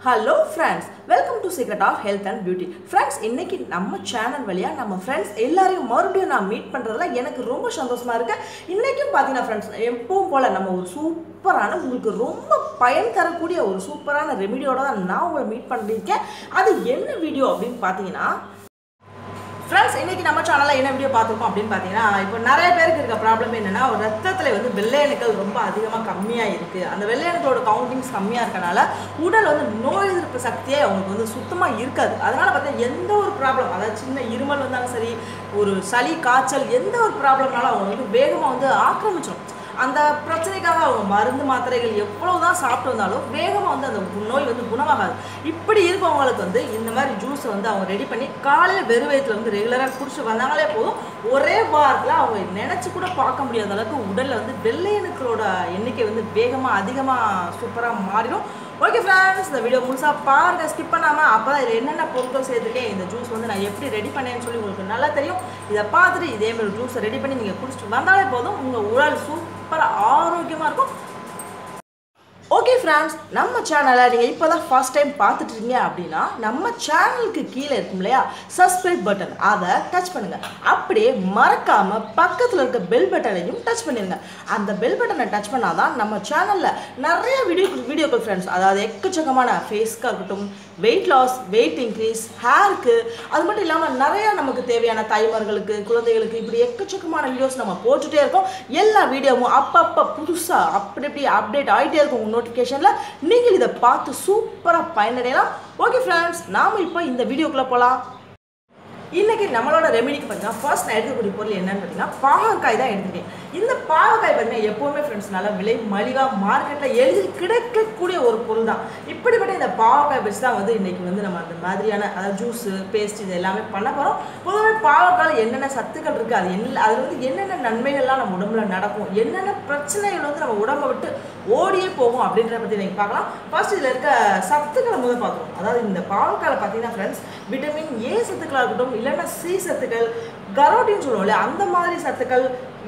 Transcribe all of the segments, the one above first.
Hello friends welcome to secret of health and beauty friends இன்னைக்கு நம்ம channel வழியாக நம்ம ஃப்ரெண்ட்ஸ் எல்லாரையும் மறுபடியும் நான் மீட் பண்ணுறதுல எனக்கு ரொம்ப சந்தோஷமாக இருக்கு. இன்றைக்கும் பார்த்தீங்கன்னா ஃப்ரெண்ட்ஸ் எப்பவும் போல் நம்ம ஒரு சூப்பரான உங்களுக்கு ரொம்ப பயன் தரக்கூடிய ஒரு சூப்பரான ரெமிடியோட தான் நான் உங்களை மீட் பண்ணியிருக்கேன் அது என்ன வீடியோ அப்படின்னு பார்த்தீங்கன்னா ஃப்ரெண்ட்ஸ் இன்னைக்கு நம்ம சேனலில் என்ன வீடியோ பார்த்துருக்கோம் அப்படின்னு பார்த்தீங்கன்னா இப்போ நிறைய பேருக்கு இருக்க ப்ராப்ளம் என்னன்னா ஒரு ரத்தத்தில் வந்து வெள்ளையணுக்கள் ரொம்ப அதிகமாக கம்மியாக இருக்குது அந்த வெள்ளையணுக்களோட கவுண்டிங்ஸ் கம்மியாக இருக்கனால உடல் வந்து நோய் எதிர்ப்பு சக்தியே அவங்களுக்கு வந்து சுத்தமாக இருக்காது. அதனால் பார்த்தீங்கன்னா எந்த ஒரு ப்ராப்ளம் அதாவது சின்ன இருமல் வந்தாலும் சரி ஒரு சளி காய்ச்சல் எந்த ஒரு ப்ராப்ளம்னாலும் அவங்க வந்து வேகமாக வந்து ஆக்கிரமிச்சிடும் அந்த பிரச்சனைக்காக அவங்க மருந்து மாத்திரைகள் எவ்வளோ தான் சாப்பிட்டு வந்தாலும் வேகமாக வந்து அந்த நோய் வந்து குணமாகாது. இப்படி இருக்கவங்களுக்கு வந்து இந்த மாதிரி ஜூஸை வந்து அவங்க ரெடி பண்ணி காலையில் வெறும் வயிற்றுல வந்து ரெகுலராக குடிச்சு வந்தாங்களே போதும். ஒரே வாரத்தில் அவங்க நினச்சி கூட பார்க்க முடியாத அளவுக்கு உடலில் வந்து வெள்ளையணுக்களோட எண்ணிக்கை வந்து வேகமாக அதிகமாக சூப்பராக மாறிடும். ஓகே ஃப்ரெண்ட்ஸ் இந்த வீடியோ முழுசாக பாருங்க. ஸ்கிப் பண்ணாமல் அப்போ தான் இதில் என்னென்ன பொருட்கள் சேர்த்துருக்கேன் இந்த ஜூஸ் வந்து நான் எப்படி ரெடி பண்ணேன்னு சொல்லி உங்களுக்கு நல்லா தெரியும். இதை பார்த்துட்டு இதே மாதிரி ஜூஸை ரெடி பண்ணி நீங்கள் குடிச்சிட்டு வந்தாலே போதும். உங்கள் உடல் சூப்பராக ஆரோக்கியமாக இருக்கும். ஓகே ஃப்ரெண்ட்ஸ் நம்ம சேனலை நீங்கள் இப்போ தான் ஃபர்ஸ்ட் டைம் பார்த்துட்ருக்கீங்க அப்படின்னா நம்ம சேனலுக்கு கீழே இருக்கும் இல்லையா சப்ஸ்கிரைப் பட்டன் அதை டச் பண்ணுங்கள் அப்படியே மறக்காமல் பக்கத்தில் இருக்க பெல் பட்டனையும் டச் பண்ணிடுங்க அந்த பெல் பட்டனை டச் பண்ணால் தான் நம்ம சேனலில் நிறைய வீடியோ வீடியோக்கள் ஃப்ரெண்ட்ஸ் அதாவது எக்கச்சக்கமான ஃபேஸ்க்காக இருக்கட்டும் வெயிட் லாஸ் வெயிட் இன்க்ரீஸ் ஹேருக்கு அது மட்டும் இல்லாமல் நிறையா நமக்கு தேவையான தாய்மார்களுக்கு குழந்தைகளுக்கு இப்படி எக்கச்சக்கமான வீடியோஸ் நம்ம போட்டுகிட்டே இருக்கோம். எல்லா வீடியோவும் அப்பப்போ புதுசாக அப்படி இப்படி அப்டேட் ஆகிட்டே இருக்கும் உங்கள் நோட்டிஃபிகேஷனில் நீங்கள் இதை பார்த்து சூப்பராக பயனடையலாம். ஓகே ஃப்ரெண்ட்ஸ் நாம் இப்போ இந்த வீடியோக்குள்ளே போகலாம் இன்றைக்கி நம்மளோட ரெமெடிக்கு பார்த்தீங்கன்னா ஃபர்ஸ்ட் நான் எடுக்கக்கூடிய பொருள் என்னன்னு பார்த்தீங்கன்னா பாகக்காய் தான் எடுத்துக்கேன் இந்த பாவக்காய் பார்த்தீங்கன்னா எப்போவுமே ஃப்ரெண்ட்ஸ் நல்லா விலை மலிவாக மார்க்கெட்டில் எளிதில் கிடைக்கக்கூடிய ஒரு பொருள் தான் இப்படிப்பட்ட இந்த பாவக்காய் வச்சு தான் வந்து இன்றைக்கி வந்து நம்ம அந்த மாதிரியான அதாவது ஜூஸு பேஸ்ட் இது எல்லாமே பண்ண போகிறோம் பொதுவாக பாவக்காயில் என்னென்ன சத்துக்கள் இருக்குது அது என்ன அதில் வந்து என்னென்ன நன்மைகள்லாம் நம்ம உடம்புல நடக்கும் என்னென்ன பிரச்சனைகள் வந்து நம்ம உடம்பை விட்டு ஓடியே போகும் அப்படின்றத பற்றி நீங்கள் பார்க்கலாம். ஃபர்ஸ்ட் இதில் இருக்க சத்துக்களை முதல் பார்த்துருவோம். அதாவது இந்த பாவக்காயில் பார்த்தீங்கன்னா ஃப்ரெண்ட்ஸ் விட்டமின் ஏ சத்துக்களாக இருக்கட்டும் இல்லைன்னா சி சத்துக்கள் கரோட்டின்னு சொல்லுவோம் இல்லையா அந்த மாதிரி சத்துக்கள்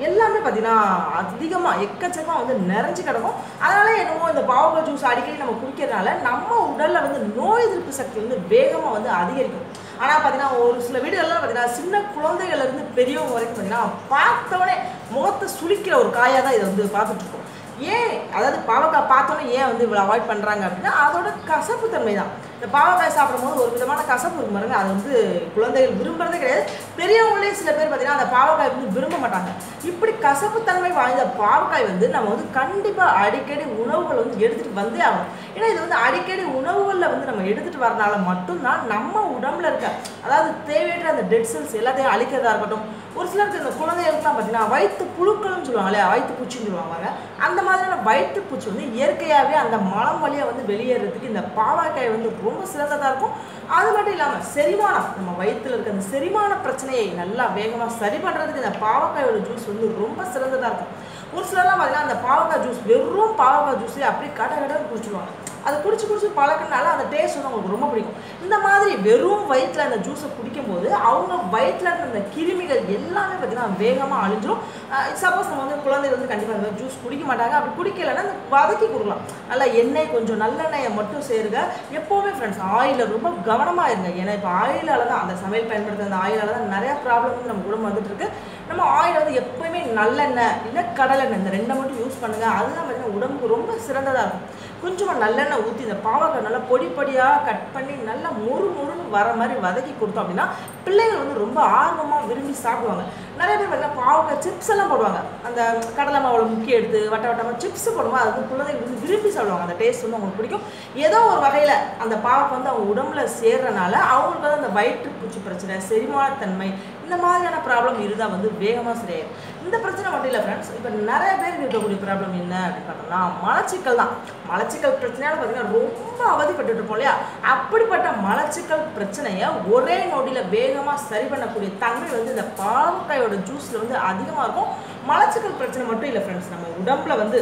எல்லாமே பார்த்தீங்கன்னா அதிகமாக எக்கச்சக்கமாக வந்து நிறைஞ்சு கிடக்கும். அதனால என்னமோ இந்த பாவக்காய் ஜூஸ் அடிக்கடி நம்ம குடிக்கிறதுனால நம்ம உடலில் வந்து நோய் எதிர்ப்பு சக்தி வந்து வேகமாக வந்து அதிகரிக்கும். ஆனால் பார்த்தீங்கன்னா ஒரு சில வீடுகள்லாம் பார்த்தீங்கன்னா சின்ன குழந்தைகள்லேருந்து பெரியவங்க வரைக்கும் பார்த்தீங்கன்னா பார்த்தவொடனே முகத்தை சுளிக்கிற ஒரு காயாக தான் இதை வந்து பார்த்துட்ருக்கோம். ஏன்? அதாவது பாவக்காய் பார்த்தோன்னே ஏன் வந்து இவ்வளோ அவாய்ட் பண்ணுறாங்க அப்படின்னா அதோட கசப்பு தன்மை தான் இந்த பாவக்காய் சாப்பிடும்போது ஒரு விதமான கசப்பு இருக்கும் பாருங்க. அது வந்து குழந்தைகள் விரும்புறதே கிடையாது. பெரியவங்களே சில பேர் பார்த்தீங்கன்னா அந்த பாவக்காய் வந்து விரும்ப மாட்டாங்க. இப்படி கசப்புத்தன்மை வாய்ந்த பாவக்காய் வந்து நம்ம வந்து கண்டிப்பாக அடிக்கடி உணவுகள் வந்து எடுத்துகிட்டு வந்தே ஆகணும். ஏன்னா இது வந்து அடிக்கடி உணவுகளில் வந்து நம்ம எடுத்துகிட்டு வரனால மட்டும்தான் நம்ம உடம்புல இருக்க அதாவது தேவையற்ற அந்த டெட் செல்ஸ் எல்லாத்தையும் அழிக்கிறதா இருக்கட்டும் ஒரு சிலருக்கு இந்த குழந்தைகளுக்குலாம் பார்த்தீங்கன்னா வயிற்று புழுக்கள்னு சொல்லுவாங்க இல்லையா வயிற்று பூச்சின்னு சொல்லுவாங்க அந்த மாதிரியான வயிற்று பூச்சி வந்து இயற்கையாகவே அந்த மலம் வழியாக வந்து வெளியேறதுக்கு இந்த பாவக்காய் வந்து ரொம்ப சிறந்ததாக இருக்கும். அது மட்டும் இல்லாமல் செரிமானம். நம்ம வயிற்றில் இருக்க அந்த செரிமான பிரச்சனையை நல்லா வேகமாக சரி பண்ணுறதுக்கு இந்த பாவக்காயோட ஜூஸ் வந்து ரொம்ப சிறந்ததாக இருக்கும். ஒரு சிலர்லாம் பார்த்தீங்கன்னா அந்த பாவக்காய் ஜூஸ் வெறும் பாவக்காய் ஜூஸே அப்படியே கடை கடை குடிச்சிடுவாங்க அதை குடிச்சு குடிச்சு பழக்கினால அந்த டேஸ்ட் வந்து அவங்களுக்கு ரொம்ப பிடிக்கும். இந்த மாதிரி வெறும் வயிற்றில் அந்த ஜூஸை குடிக்கும்போது அவங்க வயிற்றில் இருந்த அந்த கிருமிகள் எல்லாமே பார்த்தீங்கன்னா வேகமாக அழிஞ்சிரும். சப்போஸ் நம்ம வந்து குழந்தைகள் வந்து கண்டிப்பாக ஜூஸ் குடிக்க மாட்டாங்க. அப்படி குடிக்கலைன்னா அந்த வதக்கி கொடுக்கலாம். நல்லா எண்ணெய் கொஞ்சம் நல்லெண்ணெயை மட்டும் சேருங்க. எப்போவுமே ஃப்ரெண்ட்ஸ் ஆயிலில் ரொம்ப கவனமாக இருங்க. ஏன்னா இப்போ ஆயிலால் தான் அந்த சமையல் பயன்படுத்துகிற அந்த ஆயிலால் தான் நிறையா ப்ராப்ளம் வந்து நம்ம குடும்பம் வந்துட்டு இருக்கு. நம்ம ஆயில் வந்து எப்போயுமே நல்லெண்ணெய் இல்லை கடலெண்ணெய் இந்த ரெண்டை மட்டும் யூஸ் பண்ணுங்கள் அதுதான் பார்த்தீங்கன்னா உடம்புக்கு ரொம்ப சிறந்ததாக இருக்கும். கொஞ்சமாக நல்லெண்ணெய் ஊற்றி இந்த பாவக்காய் நல்லா பொடி பொடியாக கட் பண்ணி நல்லா முறு முறுன்னு வர மாதிரி வதக்கி கொடுத்தோம் அப்படின்னா பிள்ளைகள் வந்து ரொம்ப ஆர்வமாக விரும்பி சாப்பிடுவாங்க. நிறைய பேர் பார்த்தீங்கன்னா பாவக்காய் சிப்ஸ் எல்லாம் போடுவாங்க. அந்த கடலை மாவில் முக்கிய எடுத்து வட்ட வட்டமாக சிப்ஸ் போடுவோம் அது வந்து குழந்தைகள் வந்து விரும்பி சாப்பிடுவாங்க. அந்த டேஸ்ட் வந்து அவங்களுக்கு பிடிக்கும். ஏதோ ஒரு வகையில் அந்த பாவக்காய் வந்து அவங்க உடம்புல சேர்றனால அவங்களுக்கு வந்து அந்த வயிற்றுப்பூச்சி பிரச்சனை செரிமானத்தன்மை இந்த மாதிரியான ப்ராப்ளம் இருந்தால் வந்து வேகமாக சரியாயிடும் இந்த பிரச்சனை மட்டும் இல்லை ஃப்ரெண்ட்ஸ் இப்போ நிறைய பேருக்கு இருக்கக்கூடிய ப்ராப்ளம் என்ன அப்படின்னு பார்த்தோம்னா மலச்சிக்கல் தான். மலச்சிக்கல் பிரச்சனையால பார்த்தீங்கன்னா ரொம்ப அவதிப்பட்டு இருப்போம் இல்லையா? அப்படிப்பட்ட மலச்சிக்கல் பிரச்சனையை ஒரே நொடியில் வேகமாக சரி பண்ணக்கூடிய தன்மை வந்து இந்த பாவக்காயோட ஜூஸில் வந்து அதிகமாக இருக்கும். மலச்சிக்கல் பிரச்சனை மட்டும் இல்லை ஃப்ரெண்ட்ஸ் நம்ம உடம்புல வந்து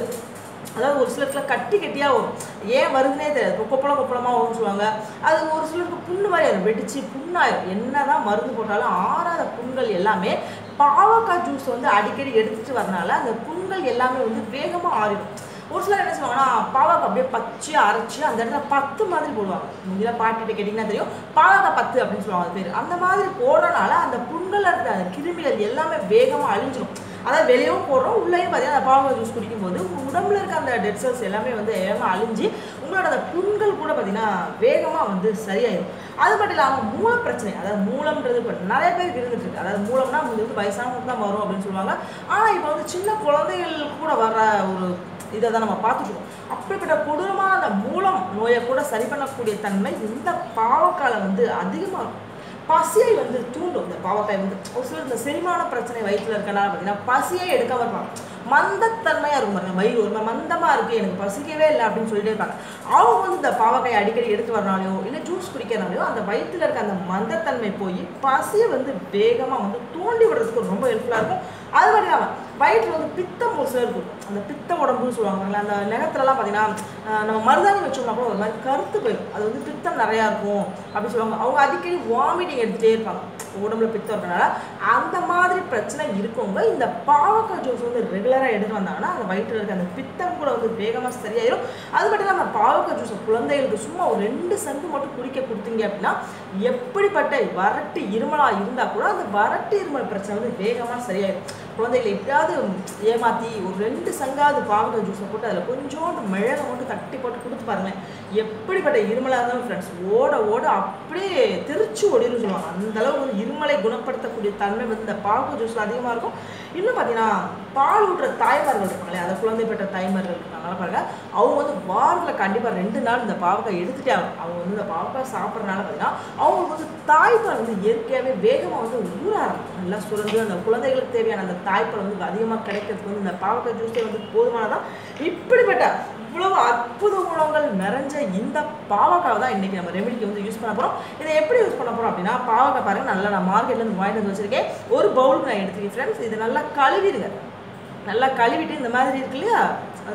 அதாவது ஒரு சிலருக்குலாம் கட்டி கட்டியாக வரும். ஏன் வருதுனே தெரியாது. கொப்பளம் கொப்பளமாக வரும்னு சொல்லுவாங்க. அது ஒரு சிலருக்கு புண்ணு மாதிரி ஆயிரும். வெடிச்சு புண்ணாயிரும். என்னதான் மருந்து போட்டாலும் ஆறாத புண்கள் எல்லாமே பாவக்காய் ஜூஸ் வந்து அடிக்கடி எடுத்துகிட்டு வரனால அந்த புண்கள் எல்லாமே வந்து வேகமாக ஆறிடும். ஒரு சிலர் என்ன சொல்லுவாங்கன்னா பாவக்காய் அப்படியே பச்சு அரைச்சி அந்த இடத்துல பத்து மாதிரி போடுவாங்க. இதெல்லாம் பாட்டிகிட்ட கேட்டிங்கன்னா தெரியும். பாவக்காய் பத்து அப்படின்னு சொல்லுவாங்க அது பேர். அந்த மாதிரி போடுறனால அந்த புண்கள் இருக்கிற அந்த கிருமிகள் எல்லாமே வேகமாக அழிஞ்சிடும் அதாவது வெளியவும் போடுறோம் உள்ளேயும் பார்த்தீங்கன்னா அந்த பாவக்காய் ஜூஸ் குடிக்கும்போது உங்கள் உடம்புல இருக்க அந்த டெட் செல்ஸ் எல்லாமே வந்து வேகமாக அழிஞ்சு உங்களோட அந்த புண்கள் கூட பார்த்தீங்கன்னா வேகமாக வந்து சரியாயிடும் அது மட்டும் இல்லாமல் மூல பிரச்சனை அதாவது மூலம்ன்றது நிறைய பேருக்கு இருந்துட்டு இருக்கு. அதாவது மூலம்னா உங்களுக்கு வந்து வயசானவங்களுக்கு தான் வரும் அப்படின்னு சொல்லுவாங்க. ஆனால் இப்போ வந்து சின்ன குழந்தைகள் கூட வர ஒரு இதை தான் நம்ம பார்த்துக்கணும் அப்படிப்பட்ட கொடூரமான அந்த மூலம் நோயை கூட சரி பண்ணக்கூடிய தன்மை இந்த பாவக்கால வந்து அதிகமாக இருக்கும். பசியை வந்து தூண்டும். இந்த பாவக்காய் வந்து ஒரு சிலர் இந்த செரிமான பிரச்சனை வயிற்றுல இருக்கனால பார்த்தீங்கன்னா பசியே எடுக்க வருவாங்க மந்தத்தன்மையாக இருக்கும் பாருங்க வயிறு ஒரு மந்தமாக இருக்குது எனக்கு பசிக்கவே இல்லை அப்படின்னு சொல்லிட்டே இருப்பாங்க. அவங்க வந்து இந்த பாவக்காய் அடிக்கடி எடுத்து வரனாலையோ இல்லை ஜூஸ் குடிக்கிறனாலையோ அந்த வயிற்றுல இருக்க அந்த மந்தத்தன்மை போய் பசியை வந்து வேகமாக வந்து தூண்டி விடுறதுக்கு ரொம்ப ஹெல்ப்ஃபுல்லாக இருக்கும். அது மாதிரி வயிற்றில் வந்து பித்தம் ஒரு சிலர் இருக்கும். அந்த பித்த உடம்புன்னு சொல்லுவாங்க அந்த நிலத்துலலாம் பார்த்தீங்கன்னா நம்ம மருதாணி வச்சோம்னா கூட ஒரு மாதிரி கருத்து போயிடும். அது வந்து பித்தம் நிறையா இருக்கும் அப்படின்னு சொல்லுவாங்க. அவங்க அடிக்கடி வாமிட்டிங் எடுத்துகிட்டே இருப்பாங்க. உடம்புல பித்தம் இருக்கனால அந்த மாதிரி பிரச்சனை இருக்கவங்க இந்த பாவக்காய் ஜூஸ் வந்து ரெகுலராக எடுத்து வந்தாங்கன்னா அந்த வயிற்றில் இருக்க அந்த பித்தம் கூட வந்து வேகமாக சரியாயிடும் அது மட்டும் இல்லாமல் பாவக்காய் ஜூஸை குழந்தைகளுக்கு சும்மா ஒரு ரெண்டு சங்கு மட்டும் குடிக்க கொடுத்தீங்க அப்படின்னா எப்படிப்பட்ட வறட்டு இருமலாக இருந்தால் கூட அந்த வறட்டு இருமல் பிரச்சனை வந்து வேகமாக சரியாயிடும் குழந்தைகளை எப்படியாவது ஏமாற்றி ஒரு ரெண்டு சங்காவது பாவக்காய் ஜூஸை போட்டு அதில் கொஞ்சோண்டு மிளகை மட்டும் தட்டி போட்டு கொடுத்து பாருங்களேன். எப்படிப்பட்ட இருமலாக இருந்தாலும் ஃப்ரெண்ட்ஸ் ஓட ஓட அப்படியே திருச்சி ஓடினு சொல்லுவாங்க. அந்தளவுக்கு ஒரு வந்து இருமலை குணப்படுத்தக்கூடிய தன்மை வந்து இந்த பாவக்காய் ஜூஸில் அதிகமாக இருக்கும். இன்னும் பார்த்தீங்கன்னா பால் ஊட்டுற தாய்மார்கள் இருக்காங்களே அந்த குழந்தை பெற்ற தாய்மார்கள் இருக்காங்க. பாருங்க அவங்க வந்து வாரத்தில் கண்டிப்பாக ரெண்டு நாள் இந்த பாவக்காய் எடுத்துட்டே ஆகும் அவங்க வந்து இந்த பாவக்காய் சாப்பிட்றனால பார்த்தீங்கன்னா அவங்களுக்கு வந்து தாய்ப்பால் வந்து இயற்கையாகவே வேகமாக வந்து ஊற ஆரம்பிக்கும். நல்லா சுரந்து அந்த குழந்தைகளுக்கு தேவையான அந்த தாய்ப்பால் வந்து அதிகமாக கிடைக்கிறதுக்கு வந்து இந்த பாவக்காய் ஜூஸே வந்து போதுமானதான். இப்படிப்பட்ட இவ்வளவு அற்புத குணங்கள் நிறைஞ்ச இந்த பாவக்காவை தான் இன்றைக்கி நம்ம ரெமெடிக்கு வந்து யூஸ் பண்ண போகிறோம் இதை எப்படி யூஸ் பண்ண போகிறோம் அப்படின்னா பாவக்காய் பாருங்கள் நல்லா நான் மார்க்கெட்லேருந்து வாங்கிட்டு வந்து வச்சிருக்கேன். ஒரு பவுலுக்கு நான் எடுத்துக்கேன் ஃப்ரெண்ட்ஸ் இதை நல்லா கழுவிடுங்க. நல்லா கழுவிட்டு இந்த மாதிரி இருக்கு இல்லையா?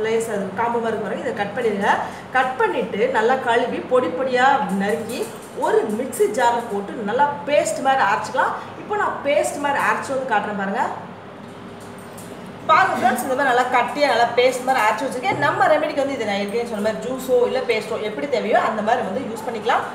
லேஸ் அது காம்பு மாதிரி வரும். இதை கட் பண்ணிடுங்க. கட் பண்ணிவிட்டு நல்லா கழுவி பொடி பொடியாக நறுக்கி ஒரு மிக்ஸி ஜாரில் போட்டு நல்லா பேஸ்ட் மாதிரி அரைச்சிக்கலாம். இப்போ நான் பேஸ்ட் மாதிரி அரைச்சி வந்து காட்டுறேன் பாருங்கள் பாருங்க ஃப்ரெண்ட்ஸ் இந்த மாதிரி நல்லா கட்டியாக நல்லா பேஸ்ட் மாதிரி அரைச்சி வச்சிருக்கேன். நம்ம ரெமெடிக்கு வந்து இதை நான் ஏற்கனவே சொன்ன மாதிரி ஜூஸோ இல்லை பேஸ்ட்டோ எப்படி தேவையோ அந்த மாதிரி வந்து யூஸ் பண்ணிக்கலாம்.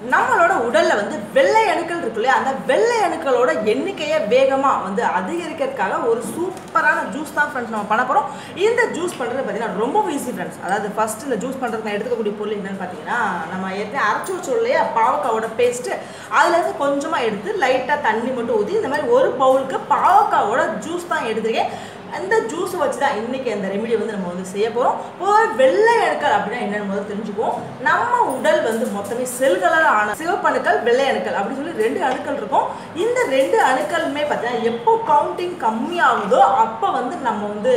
நம்மளோட உடல்ல வந்து வெள்ளை அணுக்கள் இருக்கு இல்லையா? அந்த வெள்ளை அணுக்களோட எண்ணிக்கையை வேகமா வந்து அதிகரிக்கிறதுக்காக ஒரு சூப்பரான ஜூஸ் தான் ஃப்ரெண்ட்ஸ் நம்ம பண்ண போறோம். இந்த ஜூஸ் பண்றது பார்த்தீங்கன்னா ரொம்ப ஈஸி ஃப்ரெண்ட்ஸ் அதாவது ஃபர்ஸ்ட் இந்த ஜூஸ் பண்றதுக்கு நான் எடுத்துக்கக்கூடிய பொருள் என்னன்னு பார்த்தீங்கன்னா நம்ம ஏற்கனவே அரைச்சி வச்சோம் இல்லையா பாவக்காவோட பேஸ்ட் அதுல இருந்து கொஞ்சமா எடுத்து லைட்டா தண்ணி மட்டும் ஊற்றி இந்த மாதிரி ஒரு பவுலுக்கு பாவக்காவோட ஜூஸ் தான் எடுத்துருக்கேன். அந்த ஜூஸ் வச்சு தான் இன்றைக்கி அந்த ரெமிடியை வந்து நம்ம வந்து செய்ய போகிறோம் பொதுவாக வெள்ளை அணுக்கள் அப்படின்னா என்னென்னு முதல்ல தெரிஞ்சுக்குவோம். நம்ம உடல் வந்து மொத்தமே செல்களால் ஆன சிவப்பணுக்கள் வெள்ளை அணுக்கள் அப்படின்னு சொல்லி ரெண்டு அணுக்கள் இருக்கும். இந்த ரெண்டு அணுக்களுமே பார்த்தீங்கன்னா எப்போ கவுண்டிங் கம்மியாகுதோ அப்போ வந்து நம்ம வந்து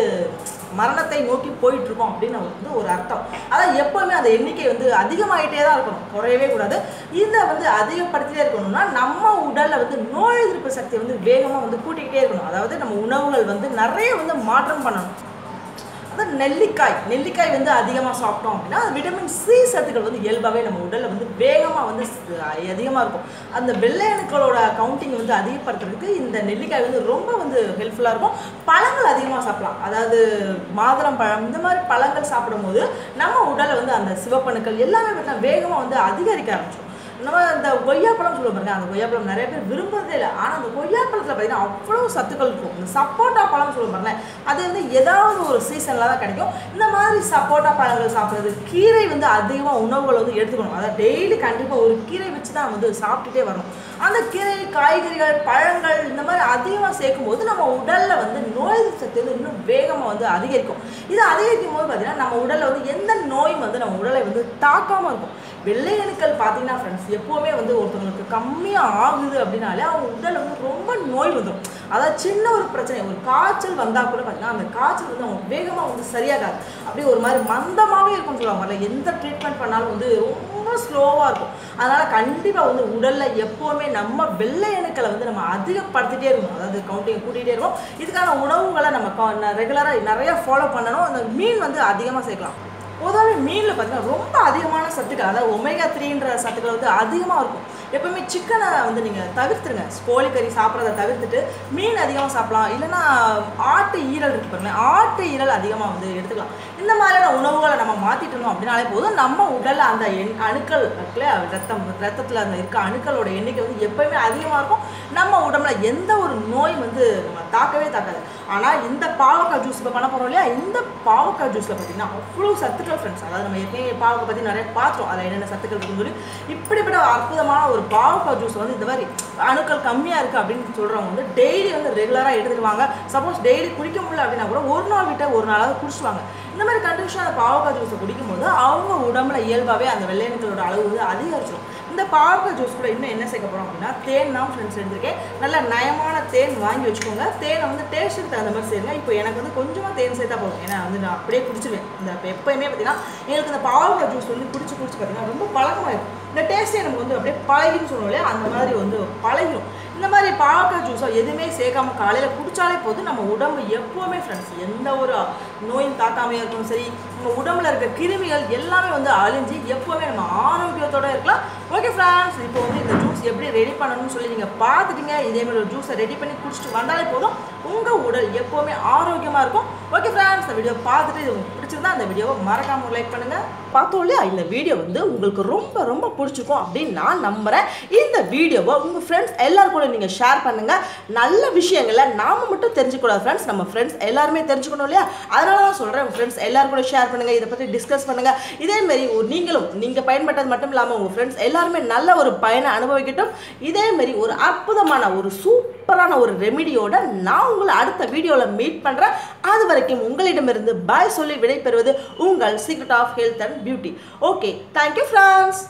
மரணத்தை நோக்கி போயிட்டு இருக்கோம் அப்படின்னு வந்து ஒரு அர்த்தம். அதான் எப்பவுமே அந்த எண்ணிக்கை வந்து அதிகமாயிட்டே தான் இருக்கணும். குறையவே கூடாது. இதை வந்து அதிகப்படுத்திட்டே இருக்கணும்னா நம்ம உடல்ல வந்து நோய் எதிர்ப்பு சக்தியை வந்து வேகமாக வந்து கூட்டிக்கிட்டே இருக்கணும். அதாவது நம்ம உணவுகள் வந்து நிறைய வந்து மாற்றம் பண்ணணும். அதாவது நெல்லிக்காய். நெல்லிக்காய் வந்து அதிகமாக சாப்பிட்டோம் அப்படின்னா விட்டமின் சி சத்துக்கள் வந்து இயல்பாகவே நம்ம உடலில் வந்து வேகமாக வந்து அதிகமாக இருக்கும். அந்த வெள்ளை அணுக்களோட கவுண்டிங் வந்து அதிகப்படுத்துறதுக்கு இந்த நெல்லிக்காய் வந்து ரொம்ப வந்து ஹெல்ப்ஃபுல்லாக இருக்கும். பழங்கள் அதிகமாக சாப்பிடலாம். அதாவது மாதுளம் பழம் இந்த மாதிரி பழங்கள் சாப்பிடும்போது நம்ம உடலில் வந்து அந்த சிவப்பணுக்கள் எல்லாமே பார்த்தீங்கன்னா வேகமாக வந்து அதிகரிக்க ஆரம்பிச்சோம் நம்ம இந்த கொய்யாப்பழம் சொல்லுவோம் பாருங்க அந்த கொய்யாப்பழம் நிறைய பேர் விரும்புறதே இல்லை. ஆனால் அந்த கொய்யாப்பழத்தில் பார்த்தீங்கன்னா அவ்வளோ சத்துக்கள் இருக்கும். இந்த சப்போட்டா பழம் சொல்லுவோம் பாருங்களேன் அது வந்து ஏதாவது ஒரு சீசனில் தான் கிடைக்கும். இந்த மாதிரி சப்போட்டா பழங்கள் சாப்பிட்றது கீரை வந்து அதிகமாக உணவுகளை வந்து எடுத்துக்கணும். அதாவது டெய்லி கண்டிப்பாக ஒரு கீரை வச்சு தான் வந்து சாப்பிட்டுட்டே வரணும். அந்த கீரை காய்கறிகள் பழங்கள் இந்த மாதிரி அதிகமாக சேர்க்கும் போது நம்ம உடலில் வந்து நோய் சத்து வந்து இன்னும் வேகமாக வந்து அதிகரிக்கும். இது அதிகரிக்கும் போது பார்த்தீங்கன்னா நம்ம உடலில் வந்து எந்த நோயும் வந்து நம்ம உடலை வந்து தாக்காமல் இருக்கும். வெள்ளை அணுக்கள் பார்த்தீங்கன்னா ஃப்ரெண்ட்ஸ் எப்போவுமே வந்து ஒருத்தவங்களுக்கு கம்மியாக ஆகுது அப்படின்னாலே அவங்க உடலில் வந்து ரொம்ப நோய் வந்துடும் அதாவது சின்ன ஒரு பிரச்சனை ஒரு காய்ச்சல் வந்தால் கூட பார்த்தீங்கன்னா அந்த காய்ச்சல் வந்து அவங்க வேகமாக வந்து சரியாகாது. அப்படியே ஒரு மாதிரி மந்தமாகவே இருக்கும்னு சொல்லுவாங்க. எந்த ட்ரீட்மெண்ட் பண்ணாலும் வந்து ரொம்ப ஸ்லோவாக இருக்கும். அதனால் கண்டிப்பாக வந்து உடலில் எப்போவுமே நம்ம வெள்ளை அணுக்களை வந்து நம்ம அதிகப்படுத்திட்டே இருக்கணும். அதாவது கவுண்டிங் கூட்டிகிட்டே இருக்கோம் இதுக்கான உணவுகளை நம்ம ரெகுலராக நிறையா ஃபாலோ பண்ணணும். அந்த மீன் வந்து அதிகமாக சேர்க்கலாம். பொதுவாகவே மீனில் பார்த்தீங்கன்னா ரொம்ப அதிகமான சத்துக்கள் அதாவது ஒமேகா த்ரீன்ற சத்துக்கள் வந்து அதிகமாக இருக்கும். எப்பவுமே சிக்கனை வந்து நீங்கள் தவிர்த்துருங்க. கோழிக்கறி சாப்பிட்றத தவிர்த்துட்டு மீன் அதிகமாக சாப்பிடலாம். இல்லைன்னா ஆட்டு ஈரல் இருக்கு பாருங்களேன் ஆட்டு ஈரல் அதிகமாக வந்து எடுத்துக்கலாம். இந்த மாதிரியான உணவுகளை நம்ம மாற்றிட்டு இருந்தோம் அப்படின்னாலே போதும். நம்ம உடலில் அந்த எண் அணுக்கள் இருக்குல்ல ரத்தம் ரத்தத்தில் அந்த இருக்க அணுக்களோட எண்ணிக்கை வந்து எப்போயுமே அதிகமாக இருக்கும். நம்ம உடம்புல எந்த ஒரு நோய் வந்து நம்ம தாக்கவே தாக்காது. ஆனால் இந்த பாவக்காய் ஜூஸ் இப்போ பண்ண போகிறோம் இல்லையா? இந்த பாவக்காய் ஜூஸில் பார்த்தீங்கன்னா அவ்வளோ சத்துக்கள் ஃப்ரெண்ட்ஸ் அதாவது நம்ம ஏற்கனவே பாவக்காய் பற்றி நிறைய பார்த்தோம் அதில் என்னென்ன சத்துக்கள் இருக்குன்னு சொல்லி இப்படிப்பட்ட ஒரு அற்புதமான ஒரு பாவக்காய் ஜூஸ் வந்து இந்த மாதிரி அணுக்கள் கம்மியாக இருக்குது அப்படின்னு சொல்கிறவங்க வந்து டெய்லி வந்து ரெகுலராக எடுத்துக்குவாங்க. சப்போஸ் டெய்லி குடிக்க முடியல அப்படின்னா கூட ஒரு நாள் விட்ட ஒரு நாளாவது குடிச்சுவாங்க. இந்த மாதிரி கண்டிஷனாக அந்த பாவக்காய் ஜூஸை குடிக்கும்போது அவங்க உடம்புல இயல்பாகவே அந்த வெள்ளையணுக்களோட அளவு வந்து அதிகரிச்சிடும் இந்த பாவக்காய் ஜூஸ் கூட இன்னும் என்ன சேர்க்க போகிறோம் அப்படின்னா தேன் தான் ஃப்ரெண்ட்ஸ் எடுத்துருக்கேன். நல்ல நயமான தேன் வாங்கி வச்சுக்கோங்க. தேனை வந்து டேஸ்ட்டுக்கு தகுந்த மாதிரி சேருங்க இப்போ எனக்கு வந்து கொஞ்சமாக தேன் சேர்த்தா போதும். ஏன்னா வந்து நான் அப்படியே குடிச்சிருவேன். இந்த இப்போ எப்பயுமே பார்த்தீங்கன்னா எனக்கு இந்த பாவக்காய் ஜூஸ் வந்து குடிச்சு குடிச்சு பார்த்தீங்கன்னா ரொம்ப பழக்கமாயிருக்கும் இந்த டேஸ்ட்டே நமக்கு வந்து அப்படியே பழகின்னு சொல்லுவோம் இல்லையா? அந்த மாதிரி வந்து பழகிடும் இந்த மாதிரி பாவக்காய் ஜூஸோ எதுவுமே சேர்க்காம காலையில் குடித்தாலே போதும். நம்ம உடம்பு எப்போவுமே ஃப்ரெண்ட்ஸ் எந்த ஒரு நோயும் தாக்காமையாக இருக்கணும் சரி நம்ம உடம்புல இருக்க கிருமிகள் எல்லாமே வந்து அழிஞ்சு எப்போவுமே நம்ம ஆரோக்கியத்தோட இருக்கலாம். ஓகே ஃப்ரெண்ட்ஸ் இப்போ வந்து இந்த ஜூஸ் எப்படி ரெடி பண்ணணும்னு சொல்லி நீங்கள் பார்த்துட்டீங்க. இதே மாதிரி ஒரு ஜூஸை ரெடி பண்ணி குடிச்சிட்டு வந்தாலே போதும். உங்கள் உடல் எப்போவுமே ஆரோக்கியமாக இருக்கும். ஓகே ஃப்ரெண்ட்ஸ் இந்த வீடியோ பார்த்துட்டு இது உங்களுக்கு பிடிச்சிருந்தா அந்த வீடியோவை மறக்காமல் லைக் பண்ணுங்கள் பார்த்தோம் இல்லையா? இந்த வீடியோ வந்து உங்களுக்கு ரொம்ப ரொம்ப பிடிச்சிருக்கும் அப்படின்னு நான் நம்புகிறேன் இந்த வீடியோவை உங்கள் ஃப்ரெண்ட்ஸ் எல்லாரும் கூட நீங்கள் ஷேர் பண்ணுங்கள் நல்ல விஷயங்களை நாம மட்டும் தெரிஞ்சுக்கூடாது ஃப்ரெண்ட்ஸ் நம்ம ஃப்ரெண்ட்ஸ் எல்லாருமே தெரிஞ்சுக்கணும் இல்லையா? அதனால தான் சொல்கிறேன் உங்கள் ஃப்ரெண்ட்ஸ் எல்லாரும் கூட ஷேர் பண்ணுங்கள் இதை பற்றி டிஸ்கஸ் பண்ணுங்கள் இதேமாரி நீங்களும் நீங்கள் பயன்பட்டது மட்டும் இல்லாமல் உங்கள் ஃப்ரெண்ட்ஸ் எல்லாருமே நல்ல ஒரு பயனை அனுபவிக்கட்டும். இதேமாரி ஒரு அற்புதமான ஒரு சூப்பரான ஒரு ரெமிடியோட நான் உங்களை அடுத்த வீடியோவில் மீட் பண்ணுறேன் அது வரைக்கும் உங்களிடமிருந்து பாய் சொல்லி விடைபெறுவது உங்கள் secret of health and beauty okay thank you friends